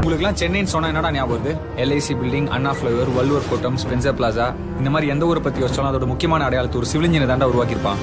உங்களுக்குலாம் சென்னைன்னு சொன்னா என்னடா ஞாபகம் வருது? LIC building Anna flyover Valluvar Kottam Spencer Plaza இந்த மாதிரி எந்த ஊரை பத்தி யோசிச்சாலும் அதோட முக்கியமான அடையாளத்தை ஒரு சிவில் தாண்டா உருவாக்கியிருப்பான்.